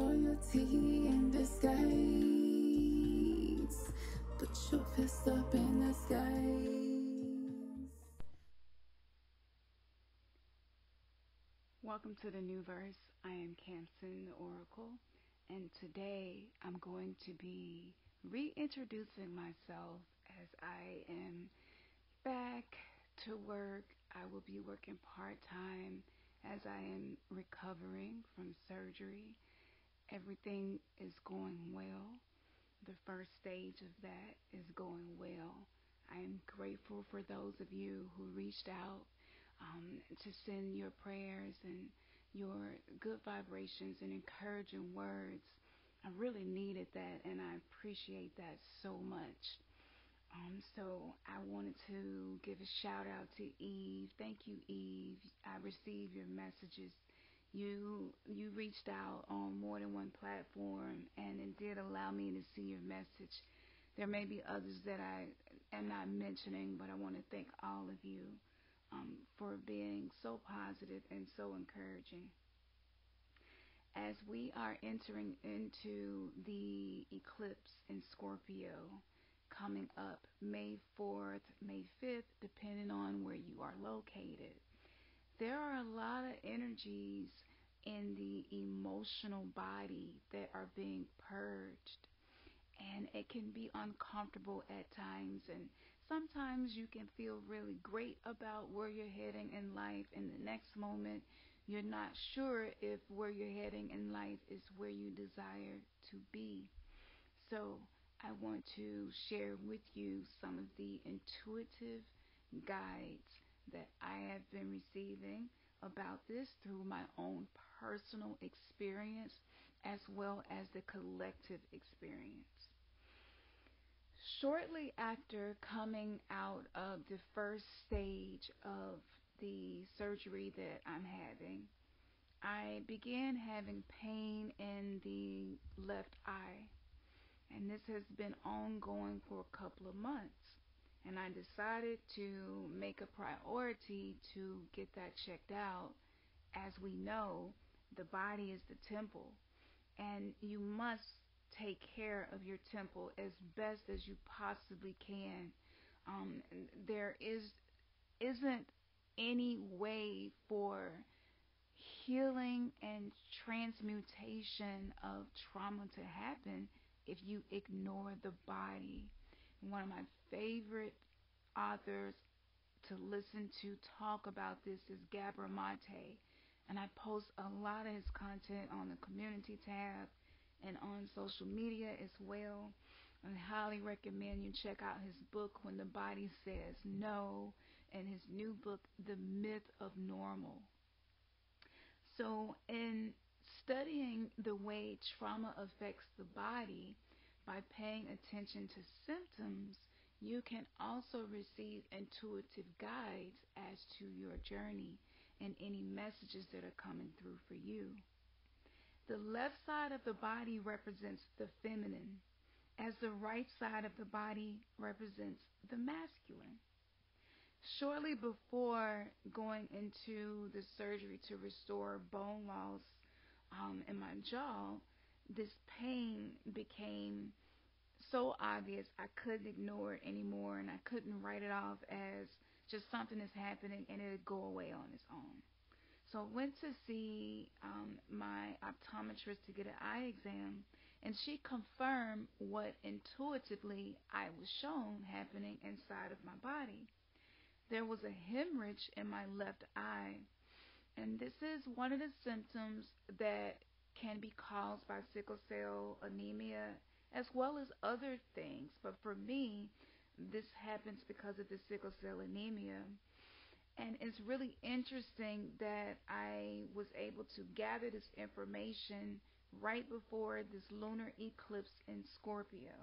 Royalty in disguise. Put your fist up in the skies. Welcome to the Nuverse. I am Khamsin the Oracle, and today I'm going to be reintroducing myself as I am back to work. I will be working part time as I am recovering from surgery. Everything is going well. The first stage of that is going well. I am grateful for those of you who reached out um, to send your prayers and your good vibrations and encouraging words. I really needed that and I appreciate that so much. Um, so I wanted to give a shout out to Eve. Thank you, Eve. I received your messages. You you reached out on more than one platform, and it did allow me to see your message. There may be others that I am not mentioning, but I want to thank all of you um, for being so positive and so encouraging. As we are entering into the eclipse in Scorpio, coming up May 4th, May 5th, depending on where you are located. There are a lot of energies in the emotional body that are being purged. And it can be uncomfortable at times, and sometimes you can feel really great about where you're heading in life, and the next moment you're not sure if where you're heading in life is where you desire to be. So, I want to share with you some of the intuitive guides that I have been receiving about this through my own personal experience as well as the collective experience. Shortly after coming out of the first stage of the surgery that I'm having, I began having pain in the left eye and this has been ongoing for a couple of months. And I decided to make a priority to get that checked out. As we know, the body is the temple, and you must take care of your temple as best as you possibly can. Um, there is isn't any way for healing and transmutation of trauma to happen if you ignore the body. One of my favorite authors to listen to talk about this is Gabor Mate. And I post a lot of his content on the community tab and on social media as well. I highly recommend you check out his book, When the Body Says No, and his new book, The Myth of Normal. So, in studying the way trauma affects the body by paying attention to symptoms, you can also receive intuitive guides as to your journey and any messages that are coming through for you. The left side of the body represents the feminine, as the right side of the body represents the masculine. Shortly before going into the surgery to restore bone loss um, in my jaw, this pain became so obvious I couldn't ignore it anymore and I couldn't write it off as just something that's happening and it'll go away on its own. So I went to see um, my optometrist to get an eye exam and she confirmed what intuitively I was shown happening inside of my body. There was a hemorrhage in my left eye and this is one of the symptoms that can be caused by sickle cell anemia as well as other things. But for me, this happens because of the sickle cell anemia. And it's really interesting that I was able to gather this information right before this lunar eclipse in Scorpio.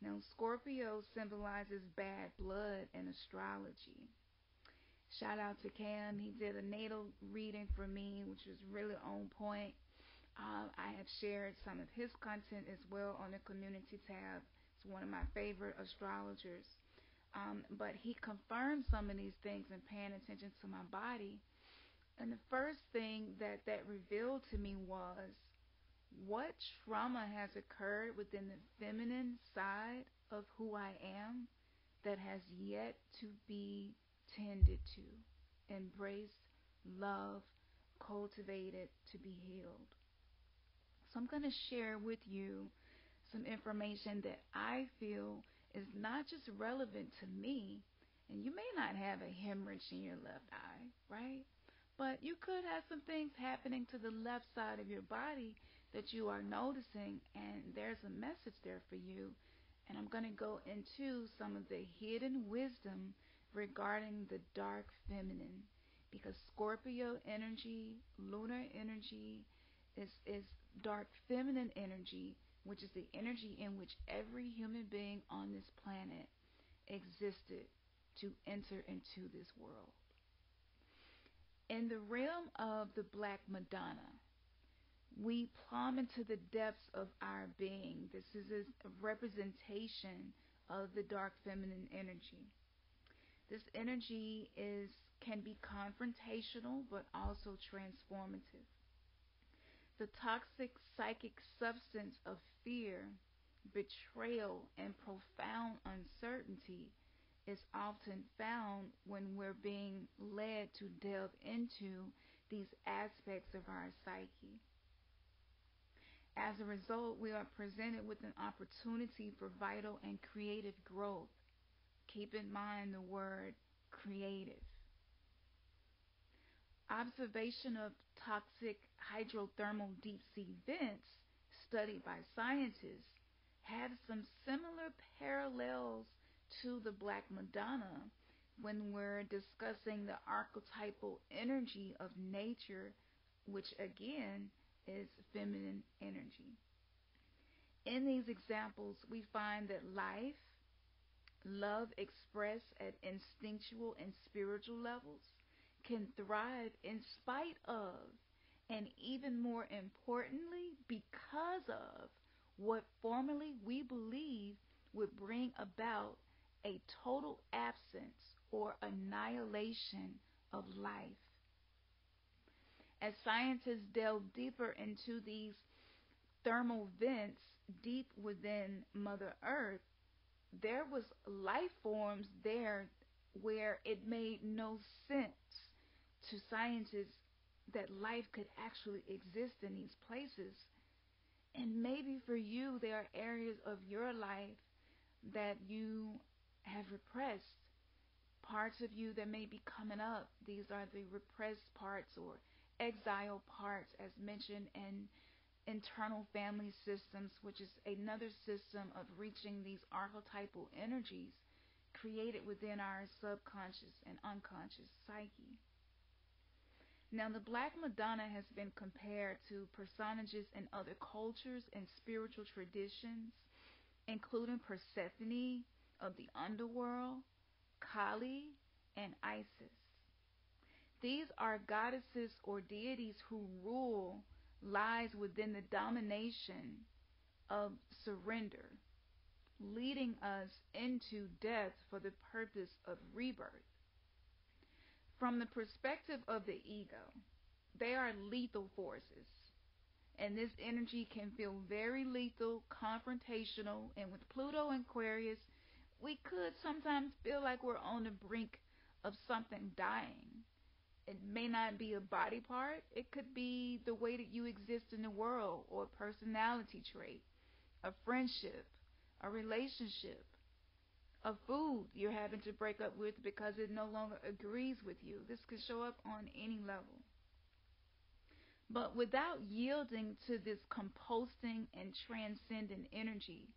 Now, Scorpio symbolizes bad blood in astrology. Shout out to Cam. He did a natal reading for me, which was really on point. Um, I have shared some of his content as well on the community tab. One of my favorite astrologers. Um, but he confirmed some of these things and paying attention to my body. And the first thing that that revealed to me was what trauma has occurred within the feminine side of who I am that has yet to be tended to, embraced, loved, cultivated to be healed. So I'm going to share with you some information that I feel is not just relevant to me, and you may not have a hemorrhage in your left eye, right? But you could have some things happening to the left side of your body that you are noticing, and there's a message there for you. And I'm going to go into some of the hidden wisdom regarding the dark feminine because Scorpio energy, lunar energy is is dark feminine energy, which is the energy in which every human being on this planet existed to enter into this world. In the realm of the Black Madonna, we plumb into the depths of our being. This is a representation of the dark feminine energy. This energy is can be confrontational but also transformative. The toxic psychic substance of fear, betrayal, and profound uncertainty is often found when we're being led to delve into these aspects of our psyche. As a result, we are presented with an opportunity for vital and creative growth. Keep in mind the word creative. Observation of toxic hydrothermal deep sea vents studied by scientists have some similar parallels to the Black Madonna when we're discussing the archetypal energy of nature, which again is feminine energy. In these examples, we find that life, love expressed at instinctual and spiritual levels, can thrive in spite of, and even more importantly, because of what formerly we believed would bring about a total absence or annihilation of life. As scientists delve deeper into these thermal vents deep within Mother Earth, there was life forms there where it made no sense to scientists that life could actually exist in these places. And maybe for you, there are areas of your life that you have repressed, parts of you that may be coming up. These are the repressed parts or exile parts, as mentioned in internal family systems, which is another system of reaching these archetypal energies created within our subconscious and unconscious psyche. Now, the Black Madonna has been compared to personages in other cultures and spiritual traditions, including Persephone of the underworld, Kali, and Isis. These are goddesses or deities who rule lies within the domination of surrender, leading us into death for the purpose of rebirth. From the perspective of the ego, they are lethal forces. And this energy can feel very lethal, confrontational, and with Pluto and Aquarius, we could sometimes feel like we're on the brink of something dying. It may not be a body part, it could be the way that you exist in the world, or a personality trait, a friendship, a relationship, a food you're having to break up with because it no longer agrees with you. This could show up on any level. But without yielding to this composting and transcendent energy,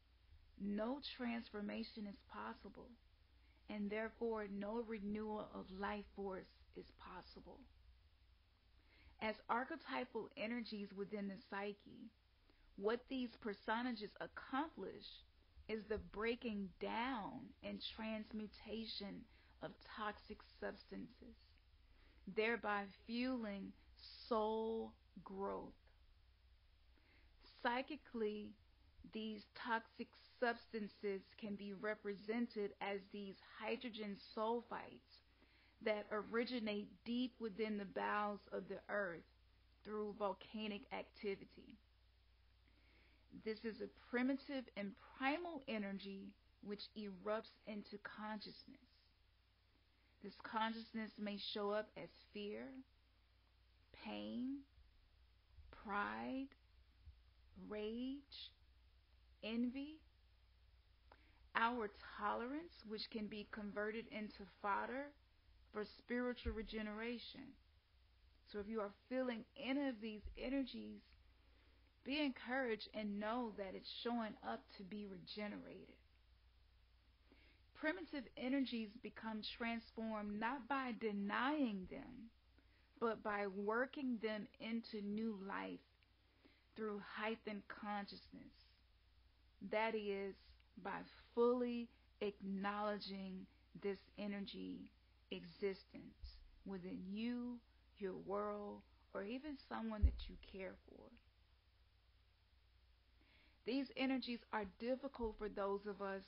no transformation is possible, and therefore no renewal of life force is possible. As archetypal energies within the psyche, what these personages accomplish is the breaking down and transmutation of toxic substances, thereby fueling soul growth. Psychically, these toxic substances can be represented as these hydrogen sulfides that originate deep within the bowels of the earth through volcanic activity. This is a primitive and primal energy which erupts into consciousness. This consciousness may show up as fear, pain, pride, rage, envy, our tolerance, which can be converted into fodder for spiritual regeneration. So if you are feeling any of these energies, be encouraged and know that it's showing up to be regenerated. Primitive energies become transformed not by denying them, but by working them into new life through heightened consciousness. That is, by fully acknowledging this energy existence within you, your world, or even someone that you care for. These energies are difficult for those of us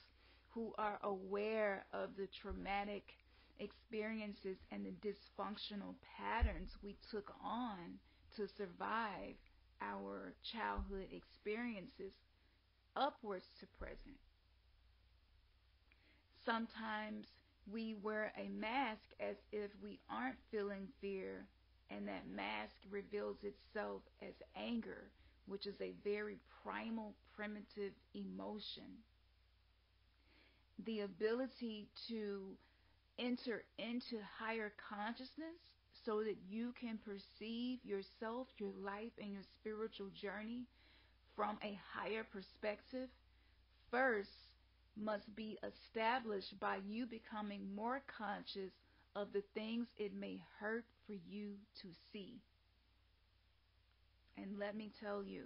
who are aware of the traumatic experiences and the dysfunctional patterns we took on to survive our childhood experiences upwards to present. Sometimes we wear a mask as if we aren't feeling fear, and that mask reveals itself as anger, which is a very primal, primitive emotion. The ability to enter into higher consciousness so that you can perceive yourself, your life, and your spiritual journey from a higher perspective first must be established by you becoming more conscious of the things it may hurt for you to see. And let me tell you,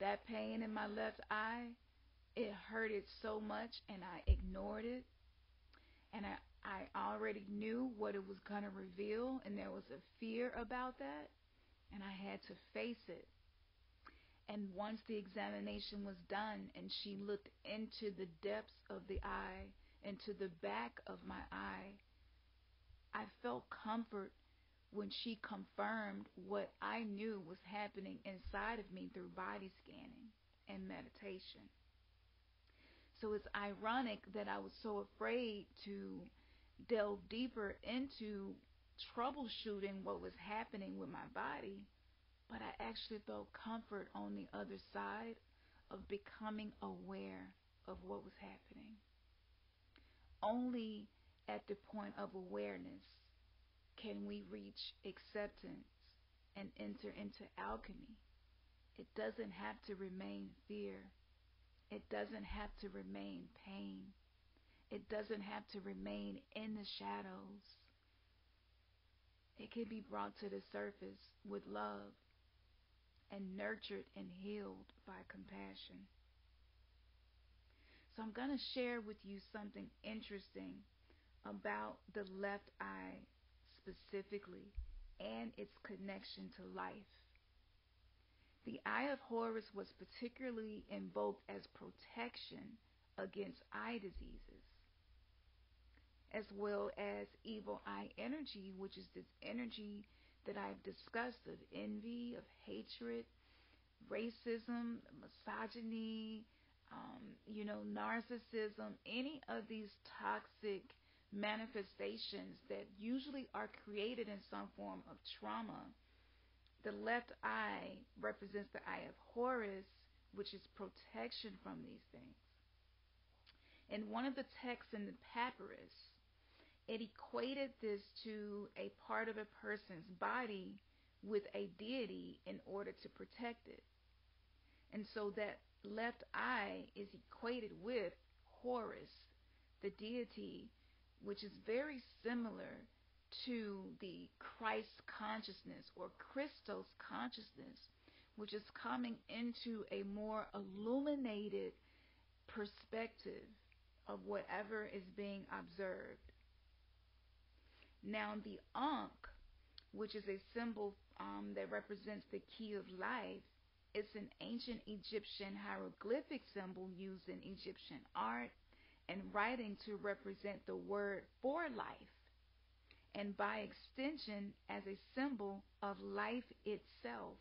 that pain in my left eye, it hurted so much and I ignored it. And I, I already knew what it was going to reveal, and there was a fear about that, and I had to face it. And once the examination was done and she looked into the depths of the eye, into the back of my eye, I felt comfort when she confirmed what I knew was happening inside of me through body scanning and meditation. So it's ironic that I was so afraid to delve deeper into troubleshooting what was happening with my body but I actually felt comfort on the other side of becoming aware of what was happening. Only at the point of awareness can we reach acceptance and enter into alchemy. It doesn't have to remain fear. It doesn't have to remain pain. It doesn't have to remain in the shadows. It can be brought to the surface with love and nurtured and healed by compassion. So I'm going to share with you something interesting about the left eye specifically and its connection to life. The eye of Horus was particularly invoked as protection against eye diseases, as well as evil eye energy, which is this energy that I've discussed of envy, of hatred, racism, misogyny, um, you know, narcissism, any of these toxic manifestations that usually are created in some form of trauma. The left eye represents the eye of Horus, which is protection from these things. In one of the texts in the papyrus, it equated this to a part of a person's body with a deity in order to protect it. And so that left eye is equated with Horus, the deity, which is very similar to the Christ consciousness or Christos consciousness, which is coming into a more illuminated perspective of whatever is being observed. Now, the Ankh, which is a symbol um, that represents the key of life, it's an ancient Egyptian hieroglyphic symbol used in Egyptian art and writing to represent the word for life, and by extension, as a symbol of life itself.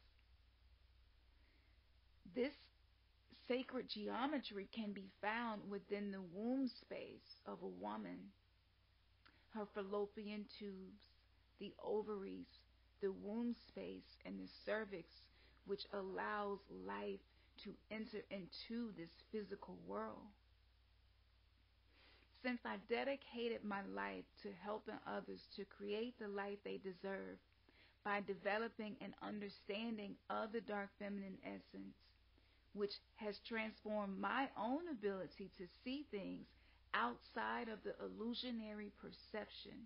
This sacred geometry can be found within the womb space of a woman, her fallopian tubes, the ovaries, the womb space, and the cervix, which allows life to enter into this physical world. Since I dedicated my life to helping others to create the life they deserve by developing an understanding of the dark feminine essence, which has transformed my own ability to see things outside of the illusionary perception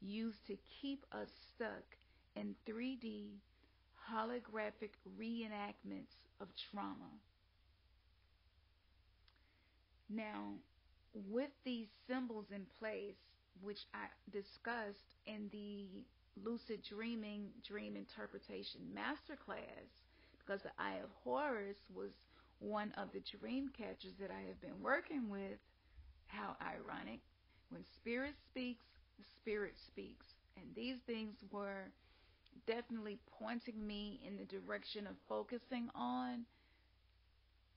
used to keep us stuck in 3D holographic reenactments of trauma. Now, with these symbols in place, which I discussed in the lucid dreaming dream interpretation masterclass, because the Eye of Horus was one of the dream catchers that I have been working with. How ironic. When spirit speaks, spirit speaks. And these things were definitely pointing me in the direction of focusing on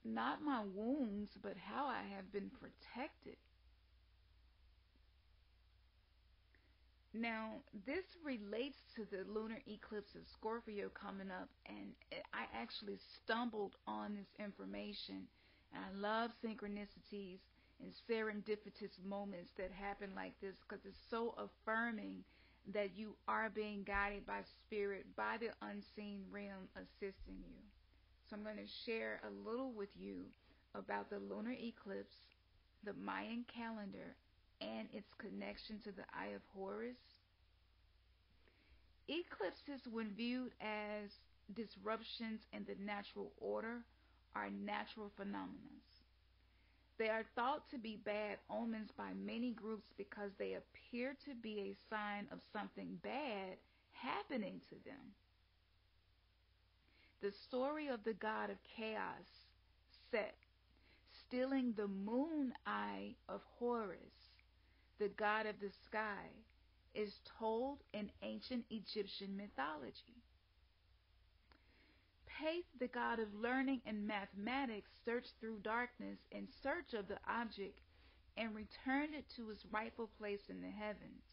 not my wounds, but how I have been protected. Now, this relates to the lunar eclipse of Scorpio coming up, and I actually stumbled on this information. And I love synchronicities and serendipitous moments that happen like this because it's so affirming that you are being guided by spirit, by the unseen realm assisting you. So I'm going to share a little with you about the lunar eclipse, the Mayan calendar, and its connection to the Eye of Horus. Eclipses, when viewed as disruptions in the natural order, are natural phenomena. They are thought to be bad omens by many groups because they appear to be a sign of something bad happening to them. The story of the god of chaos, Set, stealing the moon eye of Horus, the god of the sky, is told in ancient Egyptian mythology. Paith, the god of learning and mathematics, searched through darkness in search of the object and returned it to its rightful place in the heavens.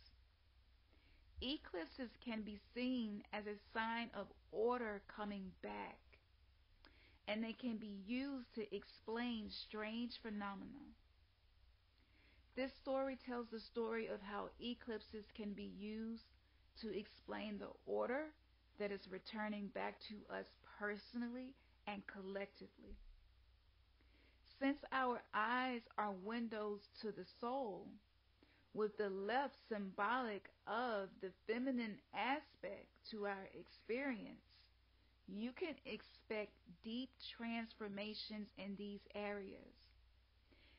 Eclipses can be seen as a sign of order coming back, and they can be used to explain strange phenomena. This story tells the story of how eclipses can be used to explain the order that is returning back to us personally and collectively. Since our eyes are windows to the soul, with the left symbolic of the feminine aspect to our experience, you can expect deep transformations in these areas.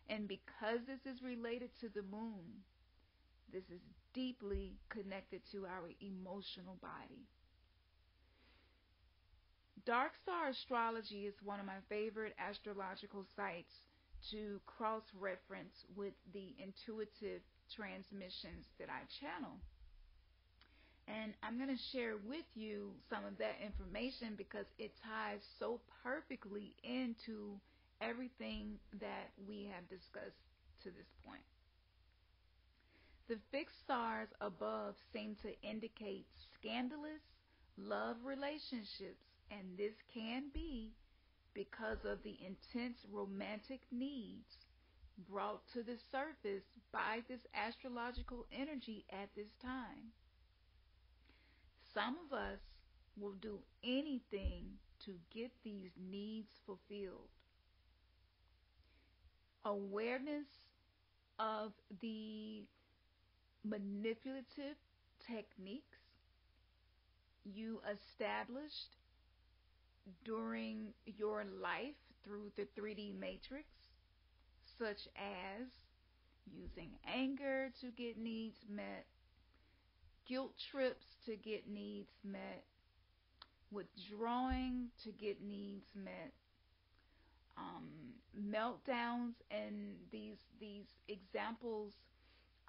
And because this is related to the moon, this is deeply connected to our emotional body. Dark Star Astrology is one of my favorite astrological sites to cross reference with the intuitive transmissions that I channel. And I'm going to share with you some of that information because it ties so perfectly into everything that we have discussed to this point. The fixed stars above seem to indicate scandalous love relationships and this can be because of the intense romantic needs brought to the surface by this astrological energy at this time. Some of us will do anything to get these needs fulfilled. Awareness of the manipulative techniques you established during your life through the 3D matrix, such as using anger to get needs met, guilt trips to get needs met, withdrawing to get needs met, um, meltdowns and these these examples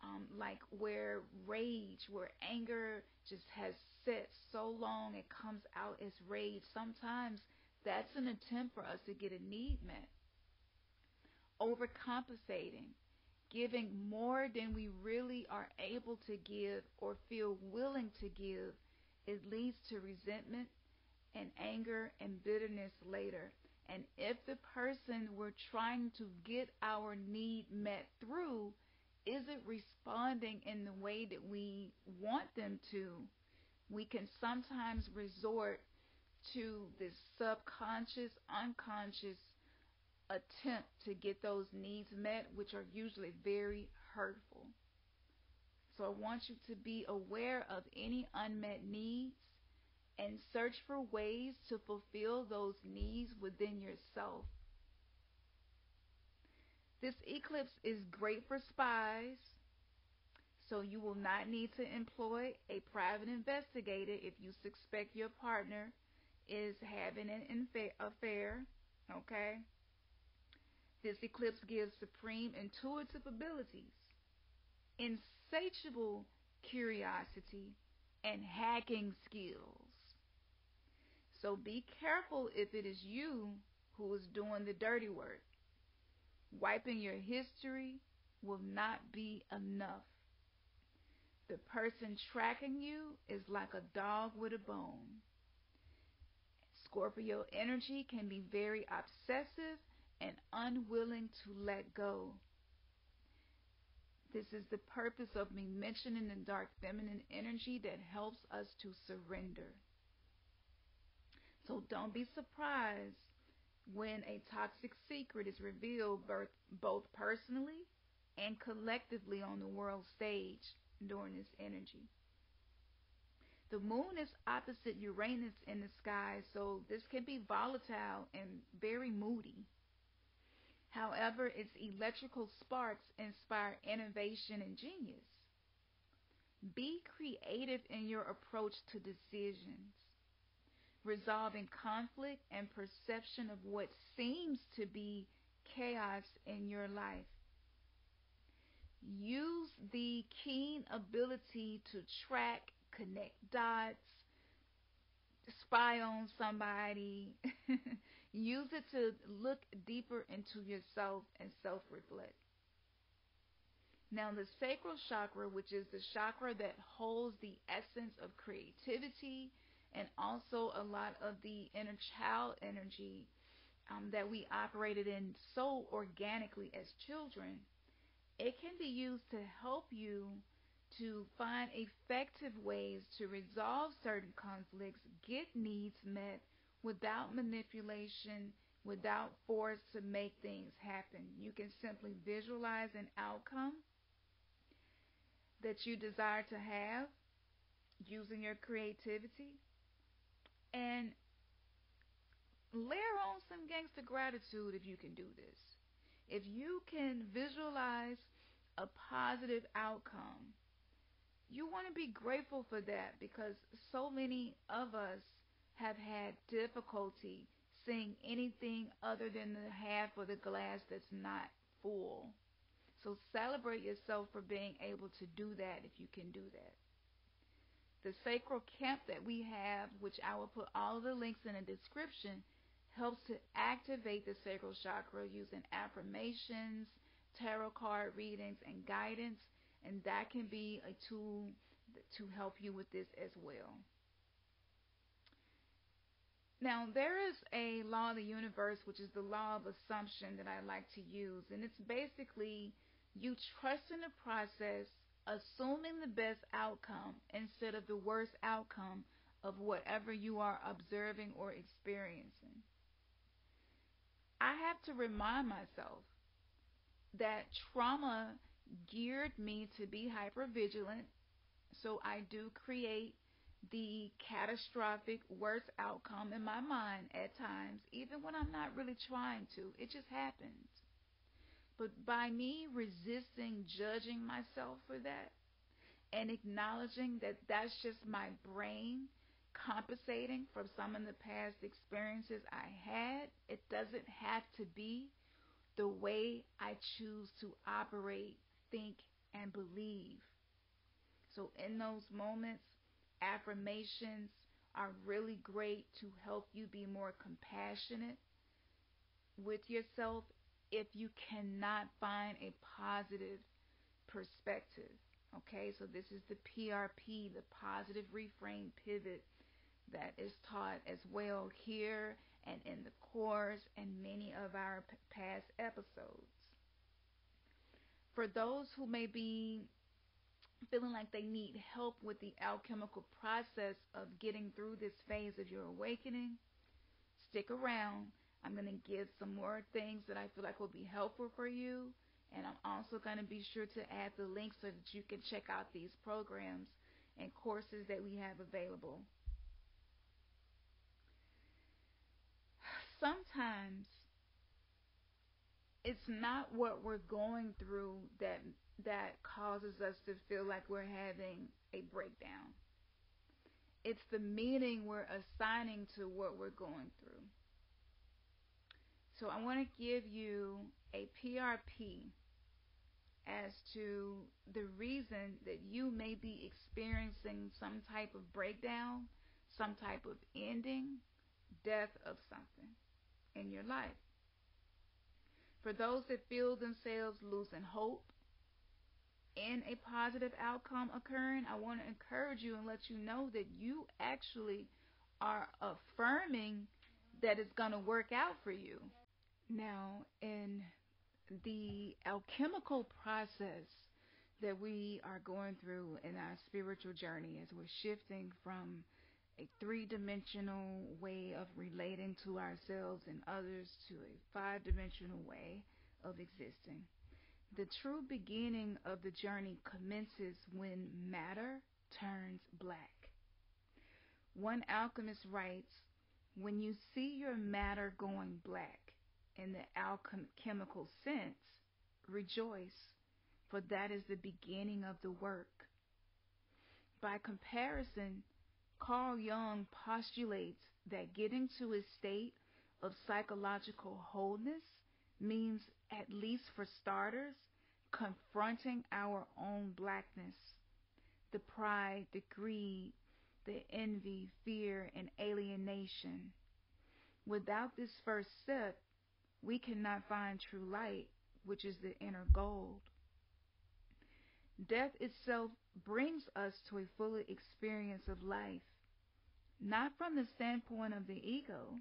um, like where rage, where anger just has set so long it comes out as rage. Sometimes that's an attempt for us to get a need met. Overcompensating, giving more than we really are able to give or feel willing to give, it leads to resentment and anger and bitterness later. And if the person we're trying to get our need met through isn't responding in the way that we want them to, we can sometimes resort to this subconscious, unconscious attempt to get those needs met, which are usually very hurtful. So I want you to be aware of any unmet needs and search for ways to fulfill those needs within yourself. This eclipse is great for spies, so you will not need to employ a private investigator if you suspect your partner is having an affair. Okay? This eclipse gives supreme intuitive abilities, insatiable curiosity, and hacking skills. So be careful if it is you who is doing the dirty work. Wiping your history will not be enough. The person tracking you is like a dog with a bone. Scorpio energy can be very obsessive and unwilling to let go. This is the purpose of me mentioning the dark feminine energy that helps us to surrender. So don't be surprised when a toxic secret is revealed both personally and collectively on the world stage during this energy. The moon is opposite Uranus in the sky, so this can be volatile and very moody. However, its electrical sparks inspire innovation and genius. Be creative in your approach to decisions resolving conflict and perception of what seems to be chaos in your life. Use the keen ability to track, connect dots, spy on somebody. Use it to look deeper into yourself and self reflect. Now, the sacral chakra, which is the chakra that holds the essence of creativity and also a lot of the inner child energy um, that we operated in so organically as children, it can be used to help you to find effective ways to resolve certain conflicts, get needs met without manipulation, without force to make things happen. You can simply visualize an outcome that you desire to have using your creativity and layer on some gangster gratitude if you can do this. If you can visualize a positive outcome, you want to be grateful for that because so many of us have had difficulty seeing anything other than the half of the glass that's not full. So celebrate yourself for being able to do that if you can do that. The sacral camp that we have, which I will put all the links in the description, helps to activate the sacral chakra using affirmations, tarot card readings, and guidance. And that can be a tool to help you with this as well. Now, there is a law of the universe, which is the law of assumption that I like to use. And it's basically you trust in the process assuming the best outcome instead of the worst outcome of whatever you are observing or experiencing. I have to remind myself that trauma geared me to be hyper vigilant, so I do create the catastrophic worst outcome in my mind at times, even when I'm not really trying to. It just happens. But by me resisting judging myself for that and acknowledging that that's just my brain compensating for some of the past experiences I had, it doesn't have to be the way I choose to operate, think, and believe. So, in those moments, affirmations are really great to help you be more compassionate with yourself if you cannot find a positive perspective. Okay, so this is the PRP, the positive reframe pivot that is taught as well here and in the course and many of our past episodes. For those who may be feeling like they need help with the alchemical process of getting through this phase of your awakening, stick around. I'm going to give some more things that I feel like will be helpful for you. And I'm also going to be sure to add the links so that you can check out these programs and courses that we have available. Sometimes it's not what we're going through that that causes us to feel like we're having a breakdown. It's the meaning we're assigning to what we're going through. So I want to give you a PRP as to the reason that you may be experiencing some type of breakdown, some type of ending, death of something in your life. For those that feel themselves losing hope in a positive outcome occurring, I want to encourage you and let you know that you actually are affirming that it's going to work out for you. Now, in the alchemical process that we are going through in our spiritual journey as we're shifting from a three dimensional way of relating to ourselves and others to a five dimensional way of existing. The true beginning of the journey commences when matter turns black. One alchemist writes When you see your matter going black in the alchemical sense, rejoice, for that is the beginning of the work. By comparison, Carl Jung postulates that getting to a state of psychological wholeness means, at least for starters, confronting our own blackness, the pride, the greed, the envy, fear, and alienation. Without this first step, we cannot find true light, which is the inner gold. Death itself brings us to a fuller experience of life, not from the standpoint of the ego,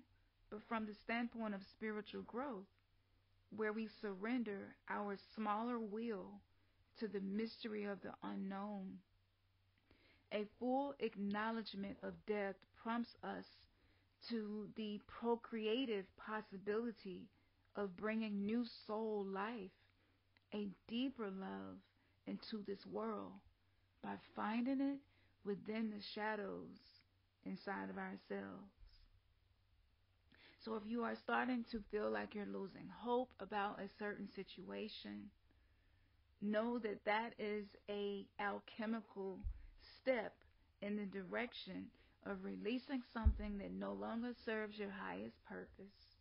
but from the standpoint of spiritual growth, where we surrender our smaller will to the mystery of the unknown. A full acknowledgement of death prompts us to the procreative possibility of bringing new soul life, a deeper love into this world by finding it within the shadows inside of ourselves. So if you are starting to feel like you're losing hope about a certain situation, know that that is a alchemical step in the direction of releasing something that no longer serves your highest purpose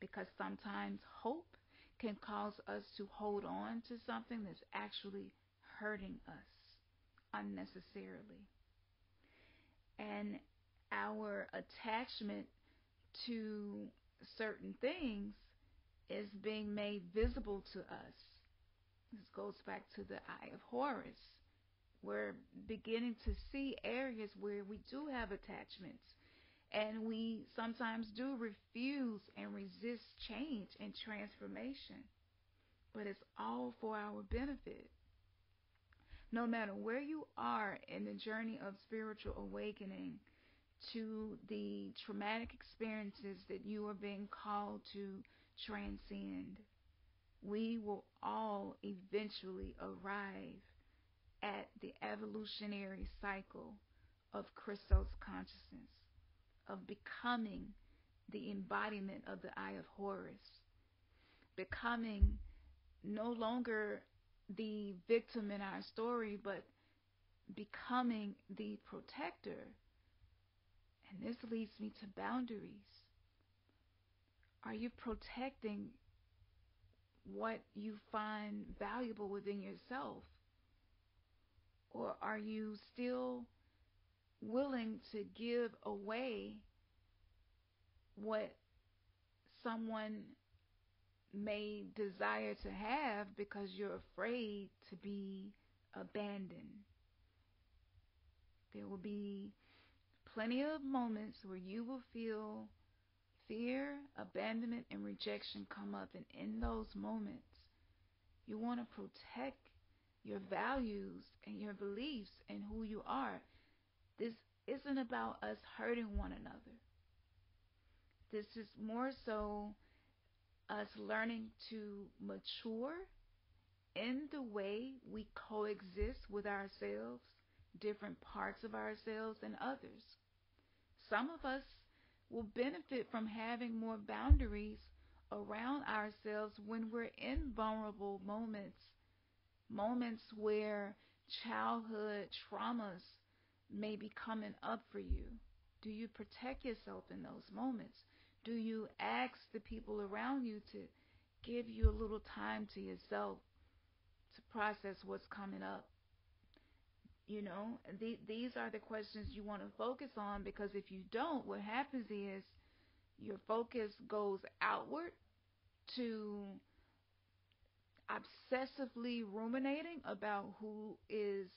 because sometimes hope can cause us to hold on to something that's actually hurting us unnecessarily. And our attachment to certain things is being made visible to us. This goes back to the eye of Horus. We're beginning to see areas where we do have attachments and we sometimes do refuse and resist change and transformation. But it's all for our benefit. No matter where you are in the journey of spiritual awakening to the traumatic experiences that you are being called to transcend, we will all eventually arrive at the evolutionary cycle of Christos consciousness of becoming the embodiment of the eye of Horus, becoming no longer the victim in our story, but becoming the protector. And this leads me to boundaries. Are you protecting what you find valuable within yourself? Or are you still willing to give away what someone may desire to have because you're afraid to be abandoned. There will be plenty of moments where you will feel fear, abandonment, and rejection come up. And in those moments, you want to protect your values and your beliefs and who you are. This isn't about us hurting one another. This is more so us learning to mature in the way we coexist with ourselves, different parts of ourselves, and others. Some of us will benefit from having more boundaries around ourselves when we're in vulnerable moments, moments where childhood traumas may be coming up for you. Do you protect yourself in those moments? Do you ask the people around you to give you a little time to yourself to process what's coming up? You know, the, these are the questions you want to focus on because if you don't, what happens is your focus goes outward to obsessively ruminating about who is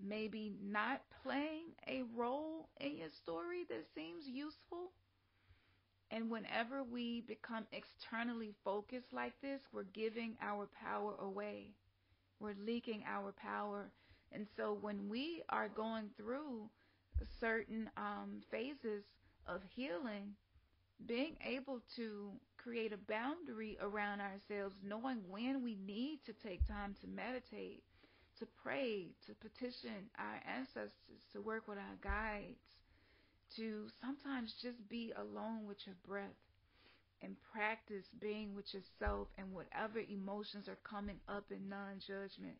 maybe not playing a role in your story that seems useful. And whenever we become externally focused like this, we're giving our power away. We're leaking our power and so when we are going through certain um, phases of healing, being able to create a boundary around ourselves, knowing when we need to take time to meditate, to pray, to petition our ancestors, to work with our guides, to sometimes just be alone with your breath and practice being with yourself and whatever emotions are coming up in non judgment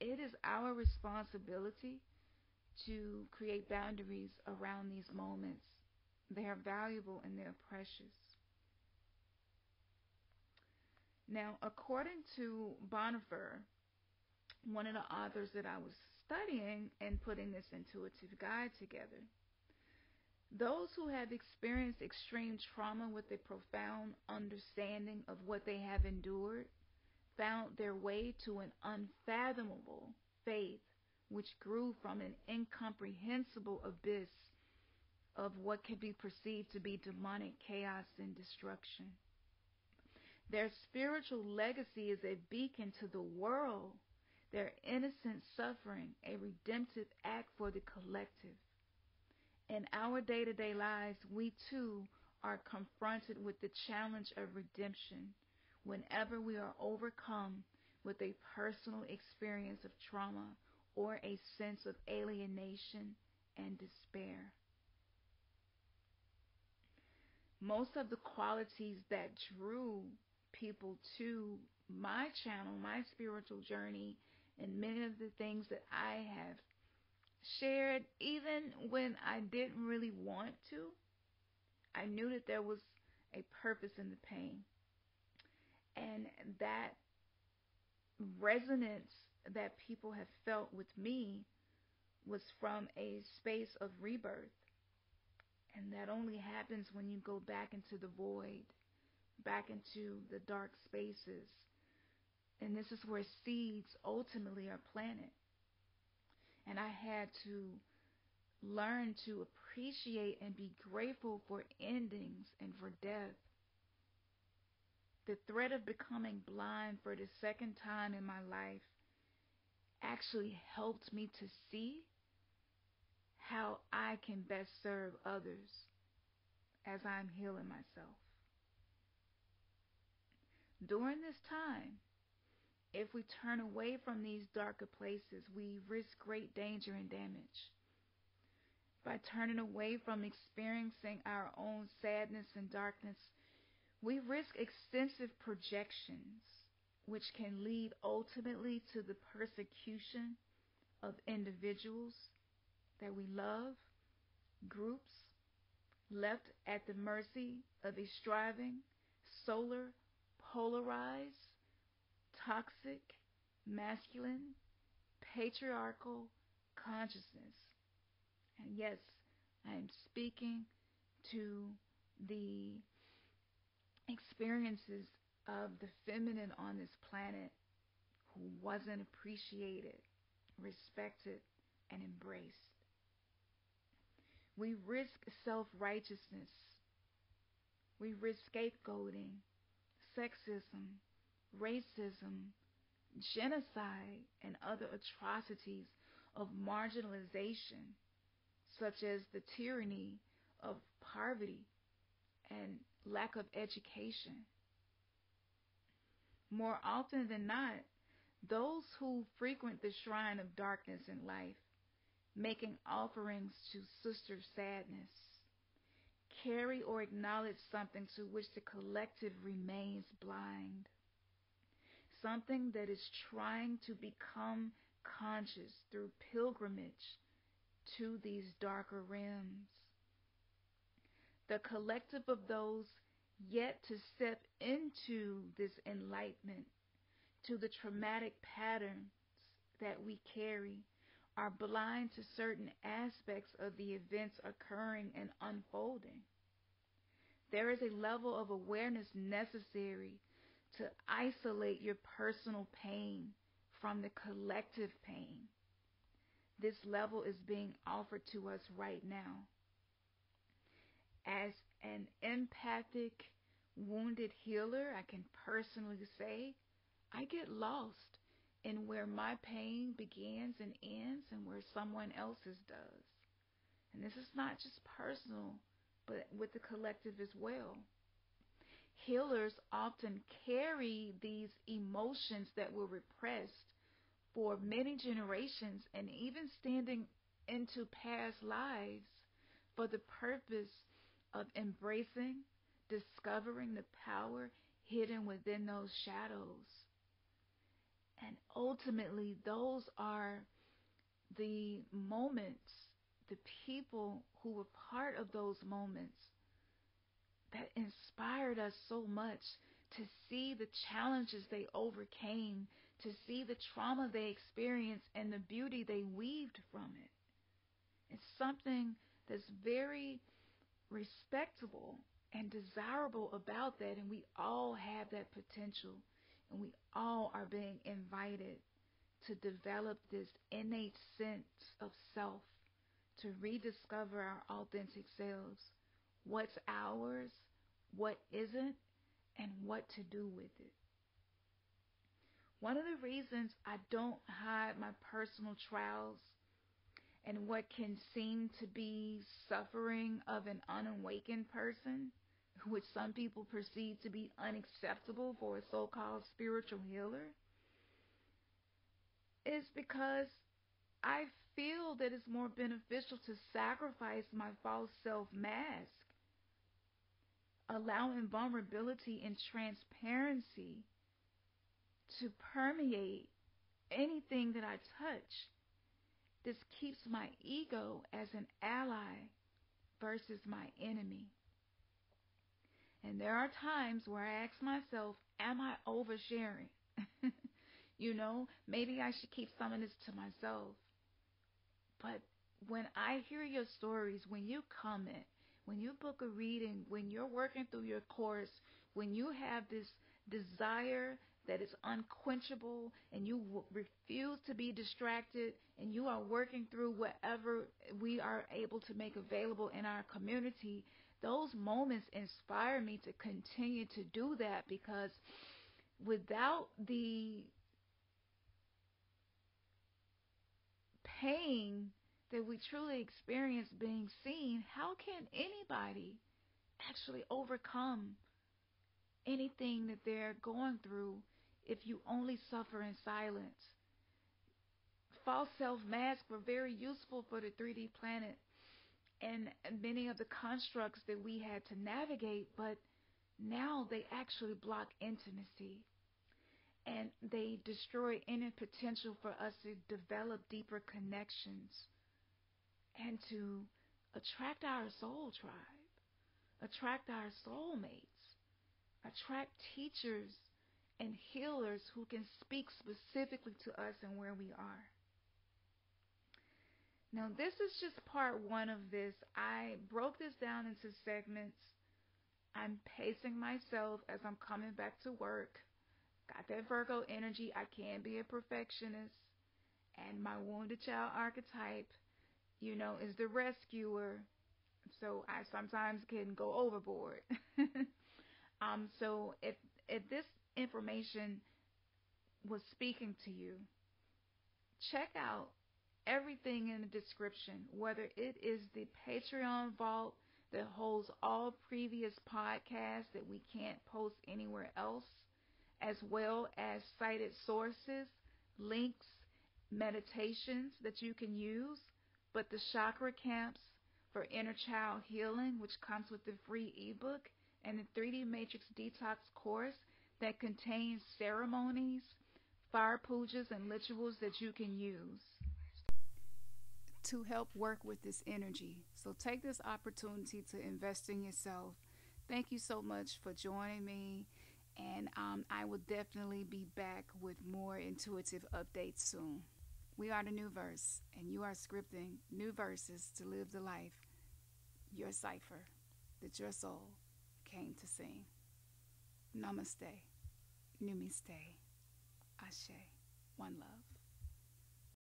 it is our responsibility to create boundaries around these moments. They are valuable and they're precious. Now, according to Bonifer, one of the authors that I was studying and putting this intuitive guide together, those who have experienced extreme trauma with a profound understanding of what they have endured found their way to an unfathomable faith which grew from an incomprehensible abyss of what could be perceived to be demonic chaos and destruction. Their spiritual legacy is a beacon to the world, their innocent suffering a redemptive act for the collective. In our day to day lives, we too are confronted with the challenge of redemption whenever we are overcome with a personal experience of trauma or a sense of alienation and despair. Most of the qualities that drew people to my channel, my spiritual journey, and many of the things that I have shared, even when I didn't really want to, I knew that there was a purpose in the pain. And that resonance that people have felt with me was from a space of rebirth. And that only happens when you go back into the void, back into the dark spaces. And this is where seeds ultimately are planted. And I had to learn to appreciate and be grateful for endings and for death the threat of becoming blind for the second time in my life actually helped me to see how I can best serve others as I'm healing myself. During this time, if we turn away from these darker places, we risk great danger and damage. By turning away from experiencing our own sadness and darkness, we risk extensive projections, which can lead ultimately to the persecution of individuals that we love, groups, left at the mercy of a striving, solar, polarized, toxic, masculine, patriarchal consciousness. And yes, I am speaking to the experiences of the feminine on this planet who wasn't appreciated, respected, and embraced. We risk self righteousness. We risk scapegoating, sexism, racism, genocide, and other atrocities of marginalization, such as the tyranny of poverty and lack of education. More often than not, those who frequent the shrine of darkness in life, making offerings to Sister Sadness, carry or acknowledge something to which the collective remains blind. Something that is trying to become conscious through pilgrimage to these darker realms. The collective of those yet to step into this enlightenment to the traumatic patterns that we carry are blind to certain aspects of the events occurring and unfolding. There is a level of awareness necessary to isolate your personal pain from the collective pain. This level is being offered to us right now. As an empathic, wounded healer, I can personally say I get lost in where my pain begins and ends and where someone else's does. And this is not just personal, but with the collective as well. Healers often carry these emotions that were repressed for many generations and even standing into past lives for the purpose of embracing, discovering the power hidden within those shadows. And ultimately, those are the moments, the people who were part of those moments that inspired us so much to see the challenges they overcame, to see the trauma they experienced, and the beauty they weaved from it. It's something that's very respectable and desirable about that, and we all have that potential, and we all are being invited to develop this innate sense of self, to rediscover our authentic selves, what's ours, what isn't, and what to do with it. One of the reasons I don't hide my personal trials and what can seem to be suffering of an unawakened person, which some people perceive to be unacceptable for a so called spiritual healer, is because I feel that it's more beneficial to sacrifice my false self mask, allowing vulnerability and transparency to permeate anything that I touch. This keeps my ego as an ally versus my enemy. And there are times where I ask myself, am I oversharing? you know, maybe I should keep some of this to myself. But when I hear your stories, when you comment, when you book a reading, when you're working through your course, when you have this desire that is unquenchable and you refuse to be distracted and you are working through whatever we are able to make available in our community, those moments inspire me to continue to do that because without the pain that we truly experience being seen, how can anybody actually overcome anything that they're going through if you only suffer in silence? False self masks were very useful for the 3D planet and many of the constructs that we had to navigate, but now they actually block intimacy and they destroy any potential for us to develop deeper connections and to attract our soul tribe, attract our soulmates, attract teachers and healers who can speak specifically to us and where we are. Now, this is just part one of this. I broke this down into segments I'm pacing myself as I'm coming back to work. Got that Virgo energy. I can be a perfectionist. And my wounded child archetype, you know, is the rescuer. So I sometimes can go overboard. um, so if if this information was speaking to you, check out everything in the description, whether it is the Patreon vault that holds all previous podcasts that we can't post anywhere else, as well as cited sources, links, meditations that you can use, but the chakra camps for inner child healing, which comes with the free ebook, and the 3D Matrix Detox course that contains ceremonies, fire pujas, and rituals that you can use to help work with this energy. So take this opportunity to invest in yourself. Thank you so much for joining me. And um, I will definitely be back with more intuitive updates soon. We are the Nuverse, and you are scripting new verses to live the life, your cipher, that your soul came to sing. Namaste. Numiste. Ashe. One love.